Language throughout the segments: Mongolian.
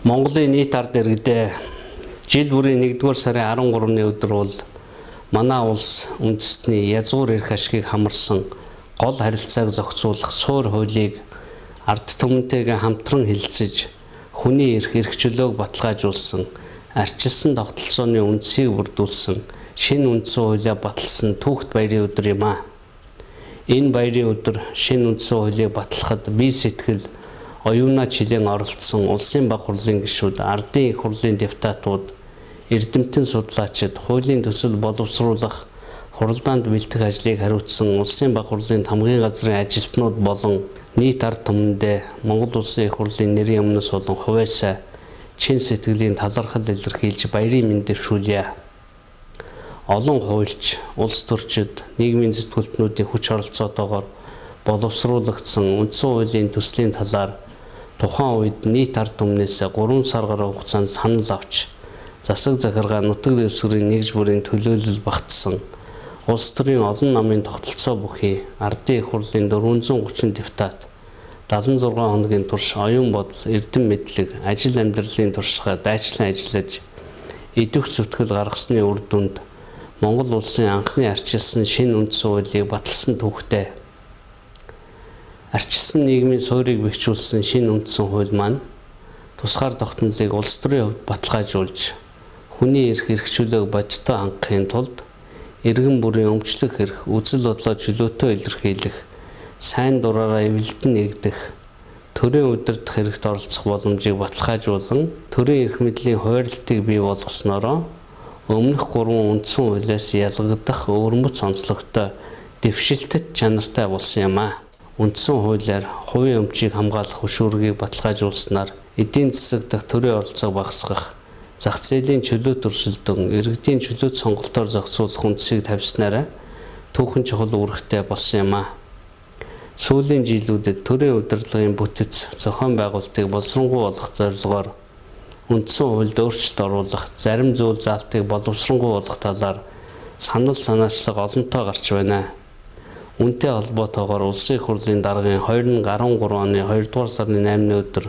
Монголын нийт ард иргэдээ жил бүрийн 1-р сарын 13-ны өдөр бол манай улс үндэстний язгуур эрх ашгийг хамарсан гол харилцааг зохицуулах суур хуулийг ард түмэнтэйгээ хамтран хилцэж хүний эрх эрх чөлөөг баталгаажуулсан арчилсан тогтолцооны үндсийг бүрдүүлсэн шинэ үндсэн хуулиа баталсан түүхт баярын өдөр юм а. Энэ баярын өдөр шинэ үндсэн хуулийг батлахад бие сэтгэл оюуна жилийн оролцсон улсын баг хурлын гишүүд, ардын их хурлын депутатууд, эрдэмтэн судлаачид хуулийн төсөл боловсруулах хуралдаанд бэлтгэх ажлыг хариуцсан улсын баг хурлын хамгийн газрын ажилтнууд болон нийт ард түмэндээ Монгол улсын их хурлын нэрийн өмнөөс болон хувьяасаа чин сэтгэлийн талархал илэрхийлж баярын мэнд дэвшүүлье. Олон хуульч, улс төрчид, нийгмийн зэтгүүлтнүүдийн хүч оролцоотойгоор боловсруулагдсан үндсэн хуулийн төслийн талаар тухайн үед нийт ард түмнээс 3 сар гаруй хугацаанд санал авч засаг захиргаа нутаг дэвсгэрийн нэгж бүрийн төлөөлөл багтсан. Улс төрийн олон намын тогтолцоо бүхий ардын их хурлын 430 депутат 76 хоногийн турш оюун бодол, эрдэм мэдлэг, ажил амьдралын туршлагаа дайчлан ажиллаж идэвх зүтгэл гаргасны үр дүнд Монгол улсын анхны арчилсан шинэ үндсэн хуулийг баталсан түүхтэй арчилсан нийгмийн суурийг бэхжүүлсэн шинэ үндсэн хууль маань тусгаар тогтнолыг улс төрийн хувьд баталгаажуулж хүний эрх эрхчлөөг бодиттой хангахын тулд иргэн бүрийн өмчлөх эрх, үзэл бодлоо чөлөөтэй илэрхийлэх, сайн дураараа эвлэлдэн нэгдэх, төрийн удирдах хэрэгт оролцох боломжийг баталгаажуулан төрийн эрх мэдлийн хуваарлтыг бий болгоснороо өмнөх гурван үндсэн хуулиас ялгагдах өвөрмөц онцлогтой дэвшилтэт чанартай болсон юм а үндсэн хуулиар хувийн өмчийг хамгаалах хөшүүргийг баталгаажуулснаар эдийн засаг дахь төрийн оролцоог багасгах, зах зээлийн чөлөөт өрсөлдөн, иргэдийн чөлөөт сонголтоор зохицуулах үндсийг тавьснараа түүхэн чухал үүрэгтэй болсон юм а. Сүүлийн жилүүдэд төрийн удирдлагын бүтэц зохион байгуулалтыг боловсронгуй болох зорилгоор үндсэн хуульд өөрчлөлт оруулах, зарим зүйл заалтыг боловсронгуй болох талаар санал санаачлага олонтоо гарч байна. Үнтэй холбоотойгоор улсын их хурлын даргын 2013 оны 2 дугаар сарын 8-ны өдөр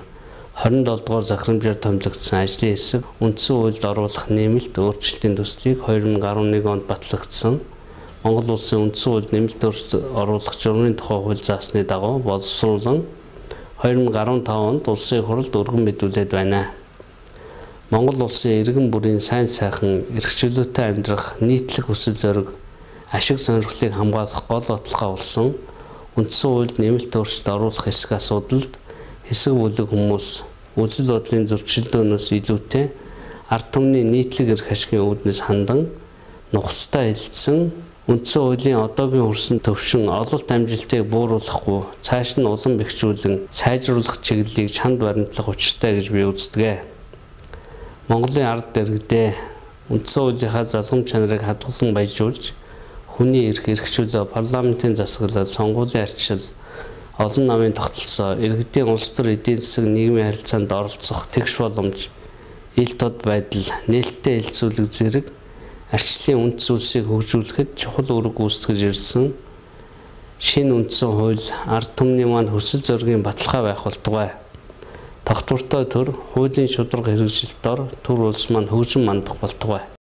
27 дугаар захирамжаар томилогдсон ажлын хэсэг үндсэн хуульд оруулах нэмэлт өөрчлөлтийн төслийг 2011 онд батлагдсан. Монгол улсын үндсэн хуульд нэмэлт өөрчлөлт оруулах журмын тухай хууль заасны дагуу боловсруулан 2015 онд улсын их хурлд өргөн мэдүүлээд байна. Монгол улсын иргэн бүрийн сайн сайхан эрх чөлөөтэй амьдрах нийтлэг хүсэл зориг ашиг сонирхлыг хамгаалах гол бодлого болсон үндсэн хуульд нэмэлт өөрчлөлт оруулах хэсэг асуудалд хэсэг бүлэг хүмүүс үзэл бодлын зөрчилдөөнөөс илүүтэй ард түмний нийтлэг эрх ашигын үүднээс хандан нухацтай хилцсэн үндсэн хуулийн одоогийн хөрсөн төвшин ололт амжилтыг бууруулахгүй цааш нь улам бэхжүүлэн сайжруулах чиглэлийг чанд баримтлах учиртай гэж би үздэг. Монголын ард иргэдээ үндсэн хуулийнхаа залгам чанарыг хадгалан баяжуулж хүний эрх эрхчлөө парламентын засаглал сонгуулийн арчил олон намын тогтолцоо иргэдийн улс төр эдийн засаг нийгмийн харилцаанд оролцох тэгш боломж ил тод байдал нээлттэй хэлцүүлэг зэрэг арчлалын үнд зүйлсийг хөгжүүлэхэд чухал үүрэг гүйцэтгэж ирсэн. Шинэ үндсэн хууль ард түмний маань хүсэл зоригийн баталгаа байх болтугай. Тогтвортой төр хуулийн шударга хэрэгжилтээр төр улс маань хөгжин мандах болтугай